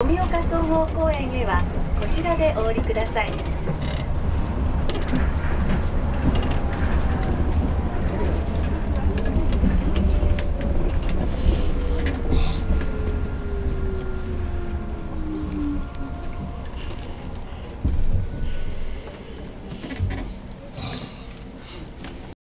富岡総合公園へはこちらでお降りください。